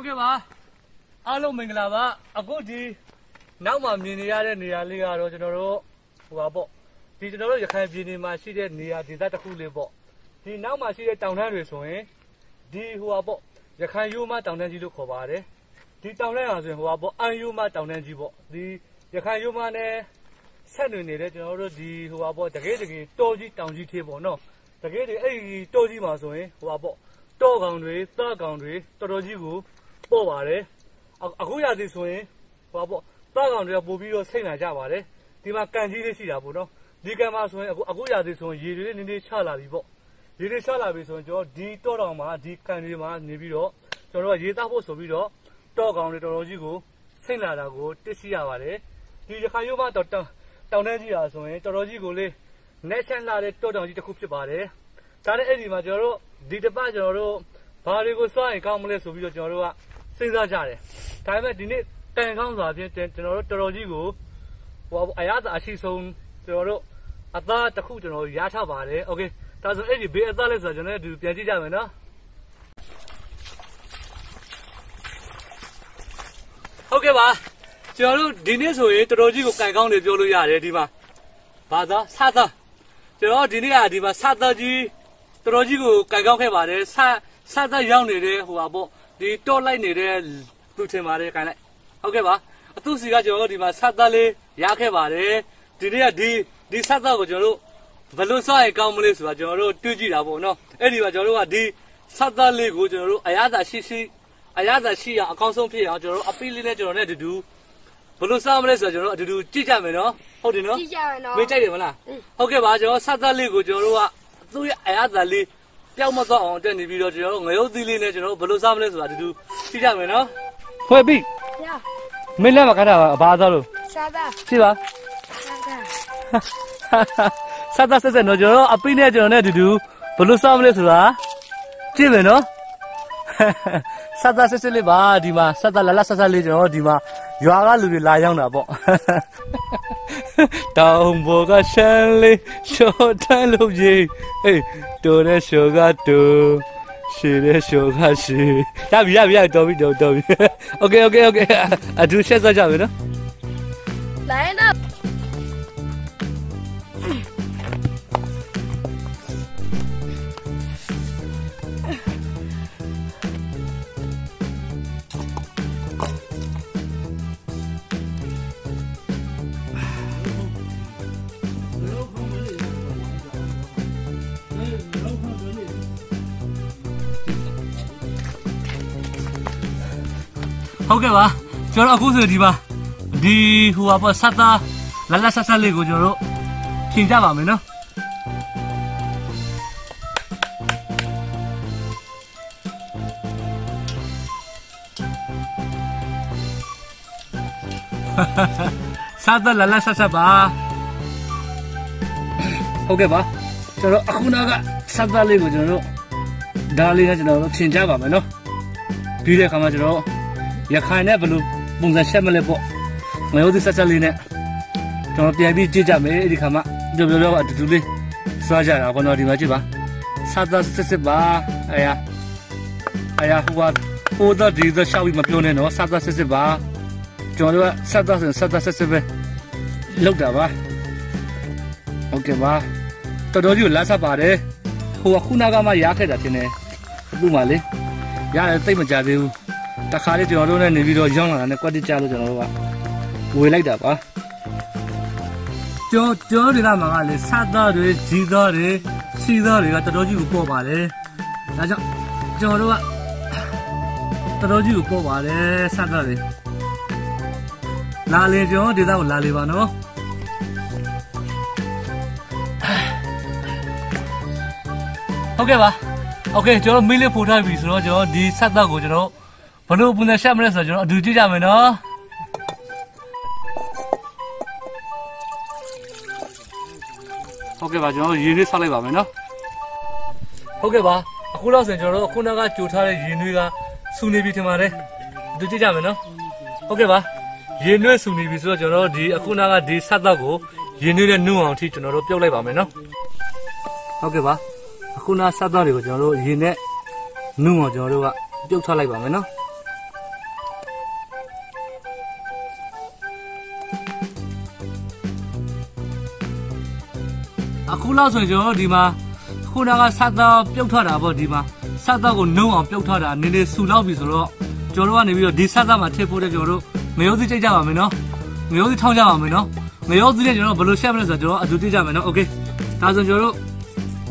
ဟုတ်ကဲ့ပါအားလုံးမင်္ဂလာပါအခုဒီနောက်မှမြင်နေရတဲ့နေရာလေးကတော့ကျွန်တော်တို့ဟိုပါပေါ့ဒီကျွန်တော်တို့ရခိုင်ပြည်နယ်မှာရှိတဲ့နေရာဒေသတစ်ခုလေးပေါ့ဒီနောက်မှရှိတဲ့တောင်တန်းတွေဆိုရင်ဒီဟိုပါပေါ့ရခိုင်ရိုးမတောင်တန်းကြီးလို့ခေါ်ပါတယ်ဒီတောင်တန်းဟာဆိုရင်ဟိုပါပေါ့အန်ရိုးမတောင်တန်းကြီးပေါ့ဒီရခိုင်ရိုးမနဲ့ဆက်နေနေတဲ့ကျွန်တော်တို့ဒီဟိုပါပေါ့တကယ်တကယ်တောကြီးတောင်ကြီးသေးပေါ့နော်တကယ်တကယ်အဲ့ဒီတောကြီးမှာဆိုရင်ဟိုပါပေါ့တောကောင်တွေသားကောင်တွေတော်တော်ကြီးကို ပေါ့ပါတယ်အခုရသည်ဆိုရင်ဟိုပါပေါ့သားကောင်တွေကပို့ပြီးတော့စိတ်လာကြပါတယ်ဒီမှာကန်ကြီးလေးရှိတာပေါ့နော်ဒီကန်မှာဆိုရင်အခုအခုရသည်ဆိုရင်ရေတွေနည်းနည်းချလာပြီပေါ့ရေတွေချလာပြီဆိုရင်ကျွန်တော်ဒီတောတောင်မှာဒီကန်တွေမှာနေပြီးတော့ကျွန်တော်တို့ရေသားဖို့ဆိုပြီးတော့တောကောင်တွေတော်တော်ကြီးကိုစိတ်လာတာကိုတစ်ရှိရပါတယ်ဒီရခိုင်ရိုးမတောင်တောင်တောင်တန်းကြီးရာဆိုရင်တော်တော်ကြီးကိုလေးနဲ့ဆန်းလာတဲ့တောတောင်ကြီးတစ်ခုဖြစ်ပါတယ်ဒါနဲ့အဲ့ဒီမှာကျွန်တော်တို့ဒီတစ်ပတ်ကျွန်တော်တို့ဘာတွေကိုစွန့်ရင်ကောင်းမလဲဆိုပြီးတော့ကျွန်တော်တို့က စဉ်းစားကြတယ်။ဒါပေမဲ့ဒီနေ့တန်ကောင်းစွာဖြင့်ကျွန်တော်တို့တော်တော်ကြီးကိုဟိုအရသာအရှိဆုံးကျွန်တော်တို့အသားတစ်ခုကျွန်တော်ရထားပါတယ်။ Okay ဒါဆိုအဲ့ဒီဘေးအသားလဲဆိုတော့ကျွန်တော်တို့ပြန်ကြည့်ကြမယ်နော်။ဟုတ်ကဲ့ပါကျွန်တော်တို့ဒီနေ့ဆိုရင်တော်တော်ကြီးကိုကန်ကောင်းတယ်ပြောလို့ရတယ်ဒီမှာဘာသာဆသကျွန်တော်ဒီနေ့ကဒီမှာဆသကြီးတော်တော်ကြီးကိုကန်ကောင်းခဲ့ပါတယ်ဆဆသရောက်နေတယ်ဟိုပါပေါ့ ဒီတော့လိုက်နေတဲ့သူထင်ပါတယ်ကန်လိုက်ဟုတ်ကဲ့ပါအသူစီကကျွန်တော်တို့ဒီမှာစသာလေးရခဲ့ပါတယ်ဒီနေ့ကဒီဒီစသာကိုကျွန်တော်တို့ဘယ်လိုစောရင်ကောင်းမလဲဆိုတာကျွန်တော်တို့တွေးကြည့်တာပေါ့နော်အဲ့ဒီမှာကျွန်တော်တို့ကဒီစသာလေးကိုကျွန်တော်တို့အရသာရှိရှိအရသာရှိအောင်အကောင်းဆုံးဖြစ်အောင်ကျွန်တော်တို့အပီးလေးနဲ့ကျွန်တော်နဲ့အတူတူဘလို့စားမလဲဆိုတော့ကျွန်တော်တို့အတူတူကြည့်ကြမယ်နော်ဟုတ်တယ်နော်ကြည့်ကြမယ်နော်မေးကြိုက်တယ်မလားဟုတ်ကဲ့ပါကျွန်တော်ဆက်သက်လေးကိုကျွန်တော်တို့ကသူ့ရဲ့အရသာလေး ပျောက်မသွားအောင်တက်နေပြီးတော့ကျွန်တော်တို့ငရုတ်သီးလေးနဲ့ကျွန်တော်တို့ဘလို့စားမလဲဆိုတာအတူတူကြည့်ကြမယ်နော်ဖွယ်ပြီရမင်းလည်းမကတာဘာသာလို့စားတာရှိပါစားတာဆက်သက်ဆက်ဆက်တော့ကျွန်တော်တို့အပိနဲ့ကျွန်တော်နဲ့အတူတူဘလို့စားမလဲဆိုတာကြည့်မယ်နော် ဆက်သက်ဆက်ဆက်လေးပါဒီမှာဆက်သက်လာလာဆက်ဆက်လေးကျွန်တော်တို့ဒီမှာရွာကလူတွေလာရောက်တာပေါ့တောင်ဘောကရှမ်းလေးရှော့တန်းလို့ကြီးဟေးတိုးတဲ့ရှော့ကတိုးရှည်တဲ့ရှော့ကရှည်ရပြီရပြီရပြီတော်ပြီတော်တော်ပြီโอเคโอเคโอเคအတူရှက်စားကြမယ်နော် လိုင်းတော့ ဟုတ်ကဲ့ပါကျွန်တော်အခုဆိုဒီပါဒီဟိုပါပေါ့ဆက်သားလလဆက်ဆက်လေးကိုကျွန်တော်တို့ရှင်းကြပါမယ်နော်စားတော့လလဆက်ဆက်ပါဟုတ်ကဲ့ပါကျွန်တော်အခုနောက်ကစားသားလေးကိုကျွန်တော်တို့ဒါလေးနဲ့ကျွန်တော်တို့ဖြင်ကြပါမယ်နော်ပြီးတဲ့အခါမှာကျွန်တော် ရခိုင်နဲ့ဘယ်လိုပုံစံရှက်မလဲပေါ့ငရုတ်သီးဆက်ဆက်လေးနဲ့ကျွန်တော်ပြန်ပြီးကြည့်ကြမယ်ဒီခါမှပြောပြောပြောအတူတူလေးစားကြတာပေါ့နော်ဒီမှာကြည့်ပါစားသားဆက်ဆက်ပါအရာအရာဟိုကဟိုတော့ဒီတော့ရှောက်ပြီးမပြောနဲ့နော်စားသားဆက်ဆက်ပါကျွန်တော်တို့ကဆက်သက်ဆက်သက်ဆက်ဆက်ပဲလောက်တာပါဟုတ်ကဲ့ပါတော်တော်ကြီးကိုလမ်းဆက်ပါတယ်ဟိုကခုနကမှရခဲ့တာတင်တယ်အခုမှလေရတယ်တိတ်မကြသေးဘူး တခါလေးကျွန်တော်တို့နဲ့နေပြီးတော့ရောင်းလာတာနဲ့ကွက်တစ်ကြလို့ကျွန်တော်တို့ကဝေလိုက်တာပါကျော်ကျော်ဒီလာမှာကလေဆက်သားတွေကြီးသားတွေစီသားတွေကတော်တော်ကြီးကိုပေါ့ပါတယ်ဒါကြောင့်ကျွန်တော်တို့ကတော်တော်ကြီးကိုပေါ့ပါတယ်ဆက်သားတွေ လာလေကျွန်တော်ဒေသကိုလာလေပါနော်ဟုတ်ကဲ့ပါโอเคကျွန်တော်မီးလေးပို့ထားပြီဆိုတော့ကျွန်တော်ဒီဆက်တော့ကိုကျွန်တော် ဘလို့ပုံစံရှက်မလဲဆိုတော့ကျွန်တော်အတူကြည့်ကြမယ်နော်ဟုတ်ကဲ့ပါကျွန်တော်ရေလေးဆောက်လိုက်ပါမယ်နော်ဟုတ်ကဲ့ပါအခုတော့ဆိုရင်ကျွန်တော်တို့အခုနောက်ကကြိုထားတဲ့ရေနွေးကစူနေပြီထင်ပါတယ်အတူကြည့်ကြမယ်နော်ဟုတ်ကဲ့ပါရေနွဲ့ဆူနေပြီဆိုတော့ကျွန်တော်တို့ဒီအခုနာကဒီဆက်တော့ကိုရေနွဲ့နဲ့နုအောင်အထိကျွန်တော်တို့ပြုတ်လိုက်ပါမယ်နော်ဟုတ်ကဲ့ပါအခုနာဆက်တော့တွေကိုကျွန်တော်တို့ရေနဲ့နုအောင်ကျွန်တော်တို့ကပြုတ်ထားလိုက်ပါမယ်နော် အခုလောက်ဆိုရင်ကျွန်တော်တို့ဒီမှာခုနကစသားပြုတ်ထွက်တာပေါ့ဒီမှာစသားကိုနှုံအောင်ပြုတ်ထွက်တာနည်းနည်းဆူလောက်ပြီဆိုတော့ကျွန်တော်တို့ကနေပြီးတော့ဒီစသားမှာထည့်ဖို့တဲ့ကျွန်တော်တို့ငရုတ်သီးကြိတ်ကြပါမယ်နော်ငရုတ်သီးထောင်းကြပါမယ်နော်ငရုတ်သီးနဲ့ကျွန်တော်ဘယ်လိုရှက်မလဲဆိုတော့ကျွန်တော်အတူတိကြမယ်နော်โอเคဒါဆိုကျွန်တော်တို့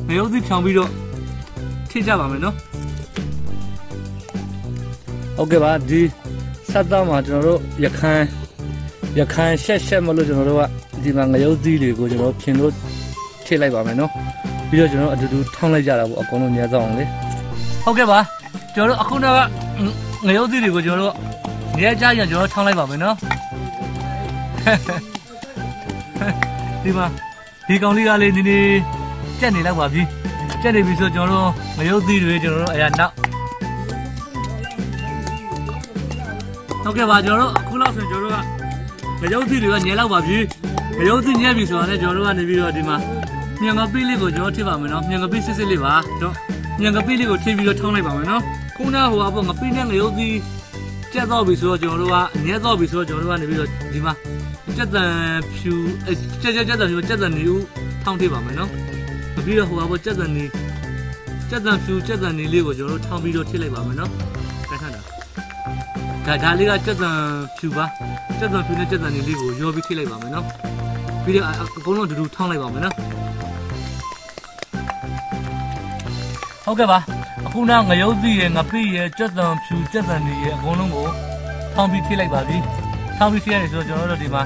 ငရုတ်သီးဖြောင်းပြီးတော့ထည့်ကြပါမယ်နော်โอเคပါဒီစသားမှာကျွန်တော်တို့ရခိုင်ရခိုင်ရှက်ရှက်မလို့ကျွန်တော်တို့ကဒီမှာငရုတ်သီးတွေကိုကျွန်တော်ပြင်လို့ ထည့်လိုက်ပါမယ်နော်ပြီးတော့ကျွန်တော်တို့အတူတူထောင်းလိုက်ကြတာပေါ့အကုန်လုံးညစောင်းလေဟုတ်ကဲ့ပါကျွန်တော်တို့အခုတော့ငရုတ်သီးတွေကိုကျွန်တော်တို့ညကြရကျွန်တော်ထောင်းလိုက်ပါမယ်နော်ဒီမှာဒီကောင်လေးကလေးနေနေကြက်နေလောက်ပါပြီကြက်နေပြီဆိုကျွန်တော်တို့ငရုတ်သီးတွေကျွန်တော်တို့အရာနောက်ဟုတ်ကဲ့ပါကျွန်တော်တို့အခုလောက်ဆိုကျွန်တော်တို့ကငရုတ်သီးတွေကညဲလောက်ပါပြီငရုတ်သီးညက်ပြီဆိုတော့လည်းကျွန်တော်တို့ကနေပြီးတော့ဒီမှာ မြန်ငပိလေးကိုကျွန်တော်ထိပါမယ်နော်မြန်ငပိစစ်စစ်လေးပါတော့မြန်ငပိလေးကိုထိပြီးတော့ထောင်းလိုက်ပါမယ်နော်ခုနကဟိုအပေါ်ငပိနဲ့ငရုတ်သီးကြက်တော့ပြီဆိုတော့ကျွန်တော်တို့ကအညက်တော့ပြီဆိုတော့ကျွန်တော်တို့ကနေပြီးတော့ဒီမှာကြက်တန်ဖြူကြက်ကြက်ကြက်တန်ဖြူကြက်တန်နေဦးထောင်းထိပါမယ်နော်ပြီးတော့ဟိုအပေါ်ကြက်တန်နေကြက်တန်ဖြူကြက်တန်နေလေးကိုကျွန်တော်တို့ထောင်းပြီးတော့ထိလိုက်ပါမယ်နော်ခက်ခက်တာဒါဒါလေးကကြက်တန်ဖြူပါကြက်တန်ဖြူနဲ့ကြက်တန်နေလေးကိုရောပြီးထိလိုက်ပါမယ်နော်ပြီးတော့အကုန်လုံးအတူတူထောင်းလိုက်ပါမယ်နော် ဟုတ်ကဲ့ပါအခုနငရုတ်သီးရဲ့ငပိရဲ့ကြက်တန်ဖြူကြက်တန်နေရဲ့အကုန်လုံးကိုထောင်းပြီးထိလိုက်ပါပြီထောင်းပြီးထိရတယ်ဆိုတော့ကျွန်တော်တို့ဒီမှာ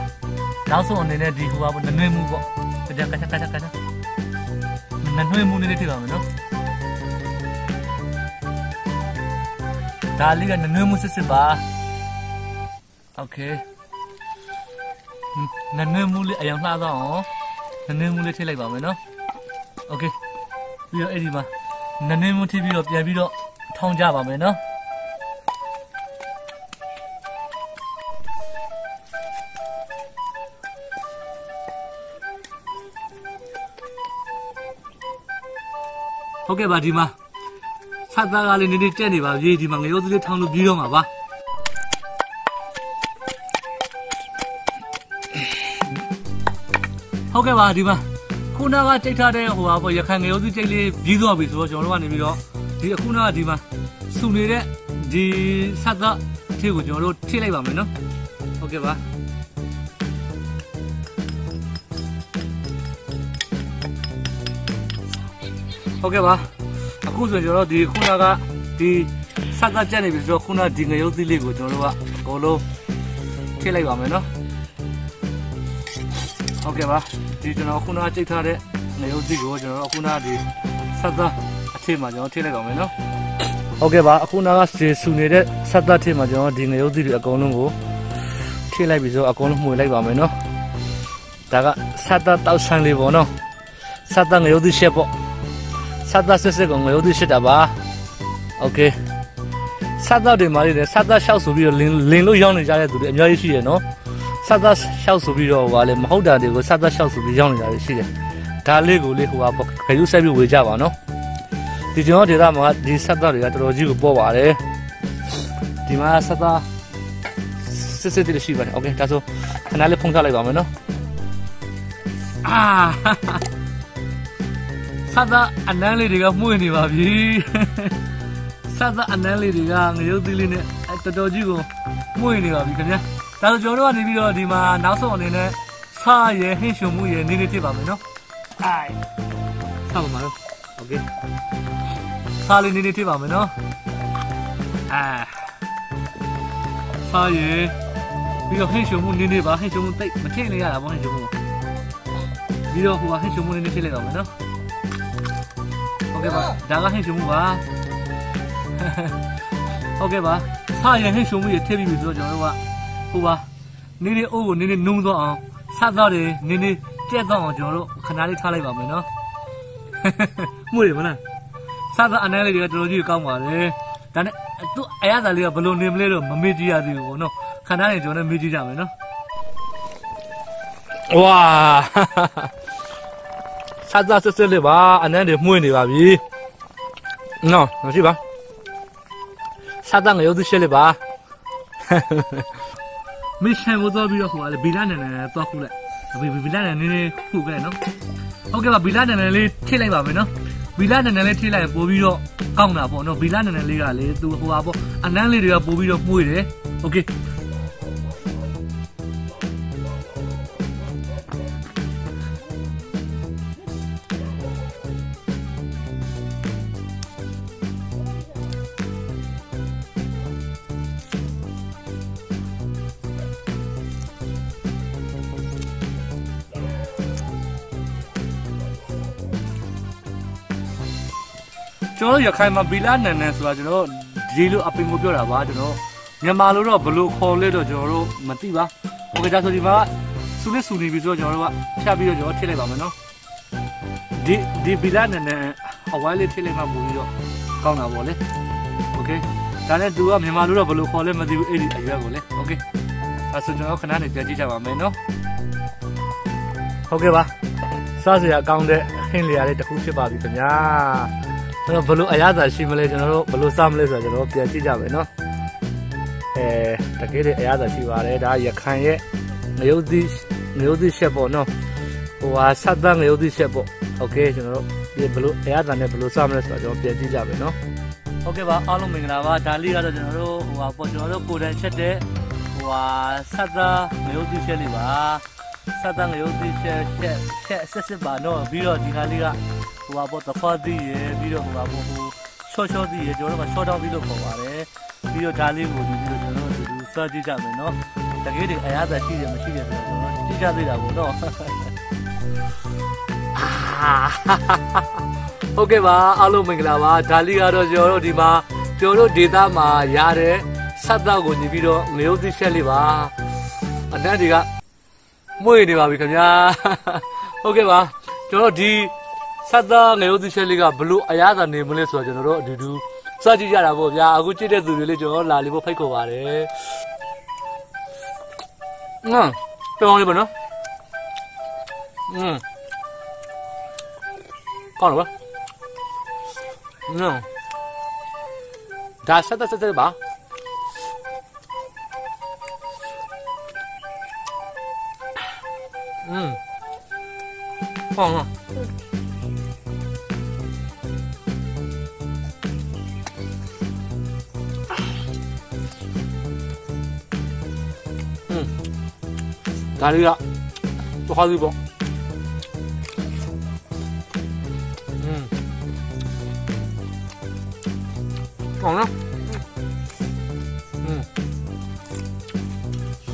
နောက်ဆုံးအနေနဲ့ဒီဟိုပါနနွေးမှုပေါ့ကကြကကြကကြကကြနနွေးမှုလေးထိပါမယ်နော်ဒါလေးကနနွေးမှုစစ်စစ်ပါโอเคနနွေးမှုလေးအရင်လှသွားအောင်နနွေးမှုလေးထိလိုက်ပါမယ်နော်โอเคပြီးတော့အဲ့ဒီမှာ နနွေးမှုထိပြီးတော့ပြန်ပြီးတော့ထောင်းကြပါမယ်နော်ဟုတ်ကဲ့ပါဒီမှာဆက်သားကလည်းနေနေတက်နေပါပြီဒီမှာငရုတ်သလေးထောင်းလို့ပြီးတော့မှာပါဟုတ်ကဲ့ပါဒီမှာ ခုနကကြိတ်ထားတဲ့ဟိုပါပေါ့ရခိုင်ငရုတ်သကြိတ်လေးပြီးသွားပြီဆိုတော့ကျွန်တော်တို့ကနေပြီးတော့ဒီအခုနကဒီမှာစုနေတဲ့ဒီဆက်သားအထည်ကိုကျွန်တော်တို့ထိလိုက်ပါမယ်နော်ဟုတ်ကဲ့ပါဟုတ်ကဲ့ပါအခုဆိုရင်ကျွန်တော်တို့ဒီခုနကဒီဆက်သားကြက်နေပြီဆိုတော့ခုနဒီငရုတ်သီးလေးကိုကျွန်တော်တို့ကအကုန်လုံးထိလိုက်ပါမယ်နော်ဟုတ်ကဲ့ပါ ဒီကျွန်တော်ခုနကြိတ်ထားတဲ့ငရုတ်သီးကိုကျွန်တော်တို့ခုနဒီဆက်သားအထည်မှာကျွန်တော်ထိလိုက်ပါမယ်နော်ဟုတ်ကဲ့ပါအခုနကစီဆူနေတဲ့ဆက်သားထည်မှာကျွန်တော်ဒီငရုတ်သီးတွေအကုန်လုံးကိုထိလိုက်ပြီဆိုတော့အကုန်လုံးမှွေလိုက်ပါမယ်နော်ဒါကဆက်သားတောက်ဆန်းလေးပေါ့နော်ဆက်သားငရုတ်သီးရှက်ပေါ့ဆတ်သားစစ်စစ်ကိုငရုတ်သီးရှစ်တာပါโอเคဆတ်သားတွေမှာလေဆတ်သားရှောက်ဆိုပြီးတော့လင်းလင်းလို့ရောင်းနေကြတဲ့သူတွေအများကြီးရှိတယ်နော် ဆတ်သားရှောက်ဆိုပြီးတော့ဟိုကလေမဟုတ်တာတွေကိုဆတ်သားရှောက်ဆိုပြီးရောင်းနေကြတယ်ရှိတယ်ဒါလေးကိုလေဟိုကခရုဆက်ပြီးဝေကြပါနော်ဒီကျွန်တော်ဒေတာမှာဒီဆတ်သားတွေကတော်တော်ကြီးကိုပေါ်ပါတယ်ဒီမှာဆတ်သားစစ်စစ်တွေရှိပါတယ်โอเคဒါဆိုခဏလေးဖုံးထားလိုက်ပါမယ်နော်အာ ဆတ်သားအနမ်းလေးတွေကမှုန့်နေပါပြီဆတ်သားအနမ်းလေးတွေကငရုတ်သီးလေးနဲ့တော်တော်ကြီးကိုမှုန့်နေပါပြီခင်ဗျာ ဒါဆိုကျွန်တော်တို့ကနေပြီးတော့ဒီမှာနောက်ဆုံးအနေနဲ့ဆားရယ်ဟင်းရှုံမှုရယ်နေနေဖြစ်ပါမယ်နော်အိုင်ဆားပါမလို့โอเคဆားလေးနေနေဖြစ်ပါမယ်နော်အာဆားရယ်ပြီးတော့ဟင်းရှုံမှုနေနေပါဟင်းရှုံမှုတိတ်မထည့်နေရတာပေါ့ဟင်းရှုံမှုပြီးတော့ဟိုကဟင်းရှုံမှုနေနေဖြစ်လိုက်ပါမယ်နော် ဟုတ်ကဲ့ပါဒါကဟင်းရှုံမှုပါဟုတ်ကဲ့ပါဆာရဟင်းရှုံမှုရထည့်ပြီးပြီဆိုတော့ကျွန်တော်တို့က ဟိုပါနေနေအိုးကိုနေနေနုံသွားအောင်ဆက်တော့တယ်နေနေကြက်တော့အောင်ကျွန်တော်တို့ခဏလေးထားလိုက်ပါမယ်နော်မှုရမလားဆက်တော့အနည်းလေးတွေကတော်တော်ကြီးကောင်းပါတယ်ဒါနဲ့သူ့အရသာလေးကဘယ်လိုနေမလဲတော့မမေ့ကြည့်ရသေးဘူးနော်ခဏလေးကျွန်တော်လည်းမေ့ကြည့်ကြမယ်နော်ဝါဆတ်ဆတ်စစ်စစ်လေးပါအနန်းတွေမှုန့်နေပါပြီနော်မရှိပါဆတ်တဲ့ငရုတ်သီးရှစ်လေးပါ မင်းဆိုင်ကိုတော့ပြီးတော့ဟိုကလေဗီလာနဲ့နဲ့တော့ခုလိုက် ဘီဘီလာနဲ့နည်းနည်းခုခဲ့နော်ဟုတ်ကဲ့ပါဘီလာနဲ့လေးထိလိုက်ပါမယ်နော်ဘီလာနဲ့လေးထိလိုက်ပို့ပြီးတော့ကောင်းတာပေါ့နော်ဘီလာနဲ့လေးကလေသူဟိုပါပေါ့အနမ်းလေးတွေကပို့ပြီးတော့မှုရတယ်โอเค ကျွန်တော်ရခိုင်မှာဘီလာနန်နန်ဆိုတာကျွန်တော်ဒီလိုအပင်ကိုပြောတာပါကျွန်တော်မြန်မာလိုတော့ဘလို့ခေါ်လဲတော့ကျွန်တော်တို့မသိပါโอเคဒါဆိုဒီမှာစူလေးစူနေပြီဆိုတော့ကျွန်တော်တို့ကဖြတ်ပြီးတော့ကျွန်တော်ထိလိုက်ပါမယ်နော်ဒီဒီဘီလာနန်နန်အဝိုင်းလေးထိလိုက်မှပို့ပြီးတော့ကောင်းတာပေါ့လေโอเคဒါနဲ့သူကမြန်မာလိုတော့ဘလို့ခေါ်လဲမသိဘူးအဲ့ဒီအရွက်ကိုလေโอเคဒါဆိုကျွန်တော်ခဏနေပြန်ကြည့်ကြပါမယ်နော်ဟုတ်ကဲ့ပါစားစရာကောင်းတဲ့ဟင်းလျာလေးတစ်ခုဖြစ်ပါပြီခင်ဗျာ ကျွန်တော်ဘလို့အရသာရှိမလဲကျွန်တော်တို့ဘလို့စားမလဲဆိုတော့ကျွန်တော်ပြန်ကြည့်ကြမယ်နော်အဲတကယ်အရသာရှိပါတယ်ဒါရခိုင်ရဲ့ငရုတ်သီးငရုတ်သီးရှက်ပေါ့နော်ဟိုဟာဆက်သားငရုတ်သီးရှက်ပေါ့โอเคကျွန်တော်တို့ဒီဘလို့အရသာနဲ့ဘလို့စားမလဲဆိုတော့ကျွန်တော်ပြန်ကြည့်ကြမယ်နော်ဟုတ်ကဲ့ပါအားလုံးမင်္ဂလာပါဒါလေးကတော့ကျွန်တော်တို့ဟိုဟာပေါ့ကျွန်တော်တို့ကိုယ်တိုင်ချက်တဲ့ဟိုဟာဆက်သားငရုတ်သီးရှက်လေးပါ ဆက်သားငရုတ်သီးရှက်ရှက်ရှက်ဆက်စစ်ပါနော်ပြီးတော့ဒီခါလေးကဟိုဟာပေါ့သခွားသီးရယ်ပြီးတော့ဟိုဟာပေါ့ဟိုချော့ချော့သီးရယ်ကျွန်တော်တို့ကချော့တောင်းပြီးလို့ခေါ်ပါတယ်ပြီးတော့ဒါလေးကိုဒီပြီးတော့ကျွန်တော်တို့ဒီစကြည့်ကြမယ်နော်တကယ်တည်းအရသာရှိတယ်မရှိတယ်ဆိုတော့ကျွန်တော်ကြည့်ကြသေးတာပေါ့နော်ဟုတ်ကဲ့ပါအားလုံးမင်္ဂလာပါဒါလေးကတော့ကျွန်တော်တို့ဒီမှာကျွန်တော်တို့ဒေတာမှာရတဲ့ဆက်တော့ကိုညီပြီးတော့ငရုတ်သီးချက်လေးပါအနက်တွေက မွေနေပါပြီခင်ဗျာဟုတ်ကဲ့ပါကျွန်တော်ဒီဆက်သားငရုတ်သီးချက်လေးကဘလို့အရသာနေမလဲဆိုတော့ကျွန်တော်တို့အတူတူစကြည့်ကြတာပေါ့ဗျာအခုကြည့်တဲ့သူတွေလေးကျွန်တော်လာလေးဖို့ဖိတ်ခေါ်ပါတယ်ငါပြောင်းလေးပါနော်อืมကောင်းလားနော်ဒါဆက်သက်ဆက်သက်ပါ 放了，嗯，嗯，哪里了？多哈里不，嗯，放了，嗯，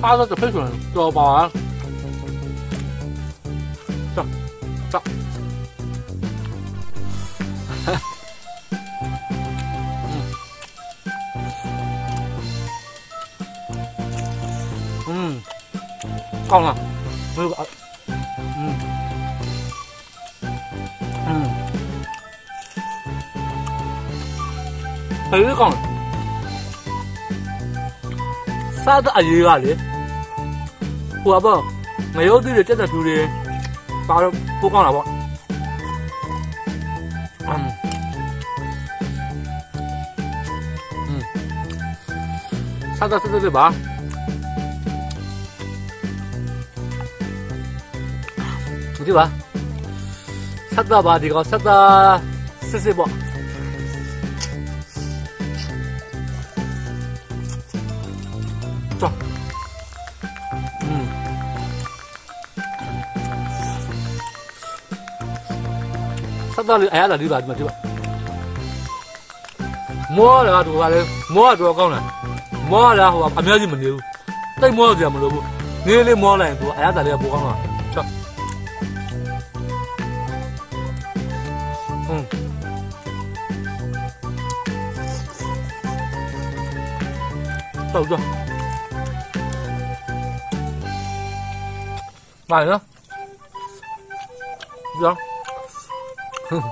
他的个飞笋就要包完。 ကောင်းလားဘယ်လိုอืมอืมဘယ်လိုကောင်းစားတဲ့အရေးကလေဟိုကပေါ့ငရုတ်တွေတက်တဲ့သူတွေပါတော့ပိုးကောင်းတာပေါ့อืมစားတဲ့သူတွေပါ ဒီပါဆက်တာပါဒီကောဆက်တာစစ်စစ်ပေါ့ကြောอืมဆက်သားလေးအရသာဒီပါဒီမှာဒီပါမောလာတော့ကလည်းမောကတော့ကောင်းလားမောလာဟိုအများကြီးမနေဘူးတိတ်မောကြမလို့ဘူးနေလေးမောလိုက်ရင်သူအရသာလေးကပိုကောင်းတာ 好吃。买了，呀，哼，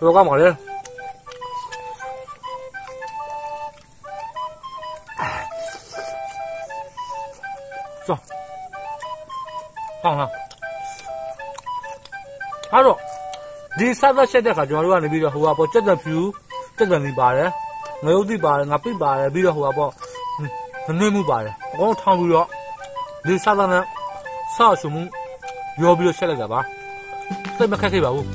我干嘛呢？走，放上。အဲ့တော့ဒီ server ချက်တဲ့ခါကျွန်တော်တို့ကနေပြီးတော့ဟိုကပေါ့ကြက်ကြက်ဖြူကြက်ကြက်လေးပါတယ် ငရုတ်တိပါတယ်ငါပိပါတယ်ပြီးတော့ဟိုပါပေါ့မနှွေးမှုပါတယ်အကုန်ထောင်ပြီးတော့ဒီစားသားနဲ့ဆောက်ရှုံမှုရောပြီးတော့ချက်လိုက်တာပါစိတ်မခက်ခဲ့ပါဘူး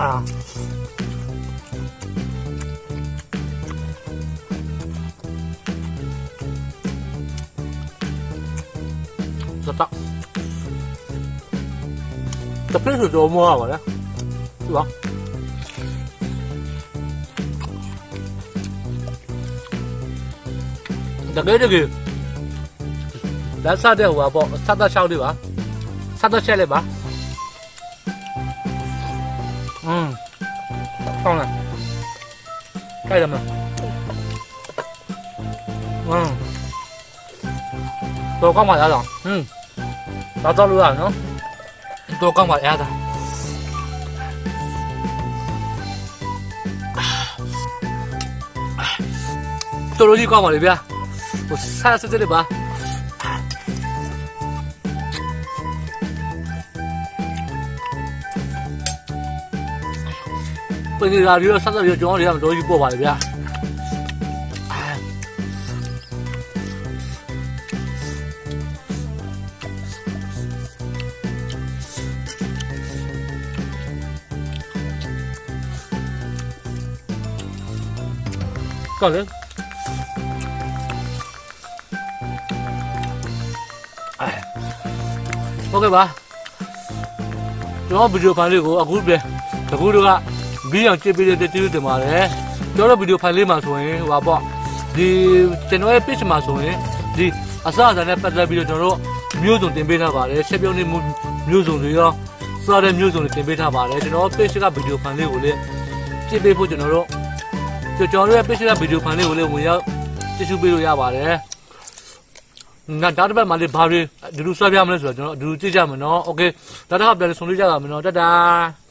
အာစတော့တပည့်ဆိုတော့မောရပါလား 是吧？တကယ်တကယ်လက်စားတဲ့ဟိုပါပေါ့စတ်သက်ချောက်လေးပါစတ်သက်ချက်လေးပါอืมကောင်းလားကြိုက်တယ်မလားอืมတော့ကောင်းပါလားတော့อืมတော့တော့လို့ရနော်တော့ကောင်းပါရ 豆瓣放碗里边我菜次这里吧不行啊留了三个月就往里面东西给碗里边唉人。 ဟုတ်ကဲ့ပါကျွန်တော်ဗီဒီယိုဖိုင်လေးကိုအခုပဲတကူတို့ကဘီအောင်ကြည့်ပေးတဲ့တူတင်ပါတယ်ကျွန်တော်ဗီဒီယိုဖိုင်လေးမှာဆိုရင်ဟိုပါပေါ့ဒီကျွန်တော်ရဲ့ page မှာဆိုရင်ဒီအစအစနဲ့ပတ်သက်ပြီးတော့ကျွန်တော်တို့မျိုးစုံတင်ပေးထားပါတယ်ချက်ပြုံးနေမျိုးစုံတွေရောစားတဲ့မျိုးစုံတွေတင်ပေးထားပါတယ်ကျွန်တော် page ကဗီဒီယိုဖိုင်လေးကိုလည်းကြည့်ပေးဖို့ကျွန်တော်တို့ကျွန်တော်တို့ရဲ့ page ကဗီဒီယိုဖိုင်လေးကိုလည်းဝင်ရောက်ကြည့်ရှုပေးလို့ရပါတယ် ငါဒါတစ်ပတ်မှလည်းဘာတွေဒီလိုဆွဲပြမလဲဆိုတော့ကျွန်တော်ဒီလိုကြည့်ကြမယ်နော်โอเคဒါတစ်ခါပြန်ဆုံလို့ကြပါမယ်နော်တတား